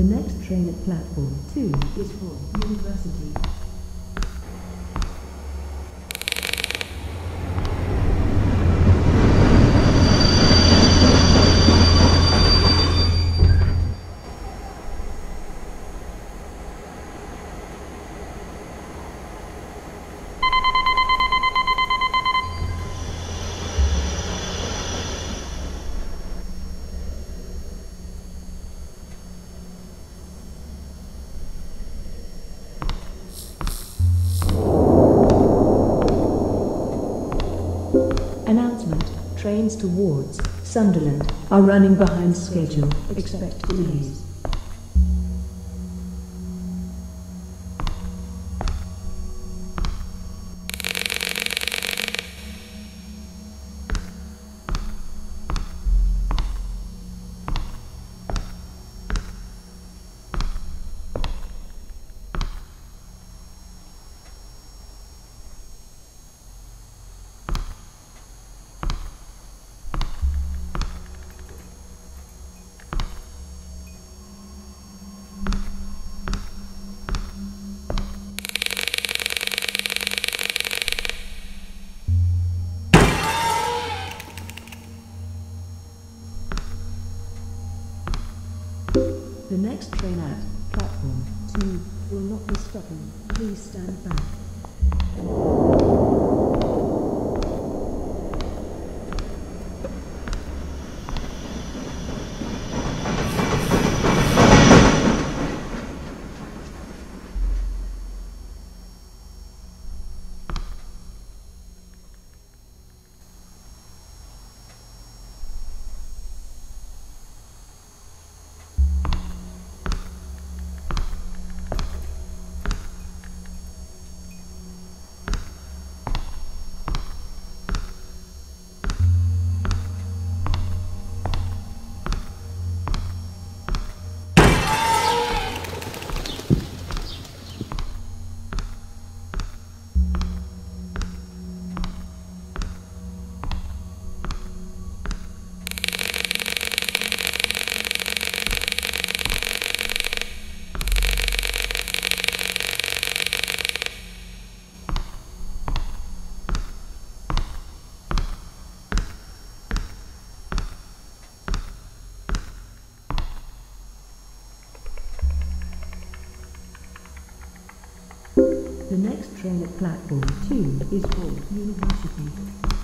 The next train at platform 2 is for University. Announcement. Trains towards Sunderland are running behind schedule. Expect delays. Next train at platform 2 will not be stopping. Please stand back. The next train at platform 2 is for University.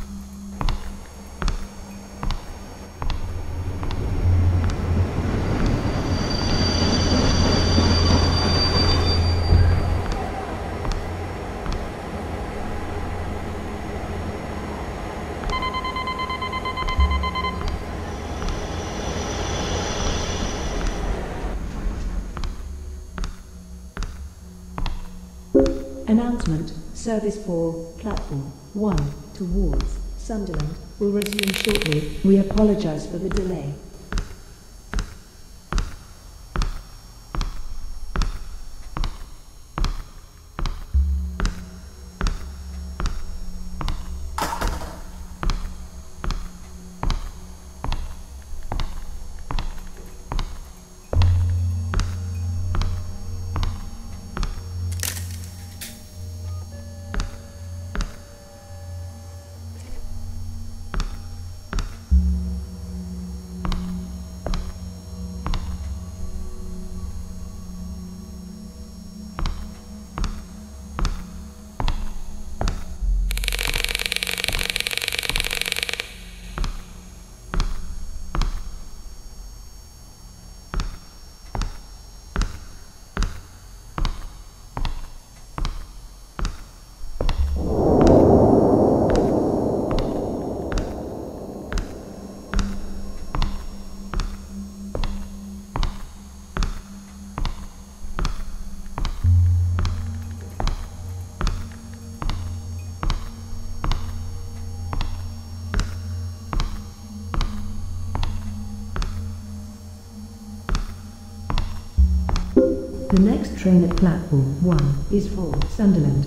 Announcement. Service for platform 1 towards Sunderland will resume shortly. We apologize for the delay. The next train at platform 1 is for Sunderland.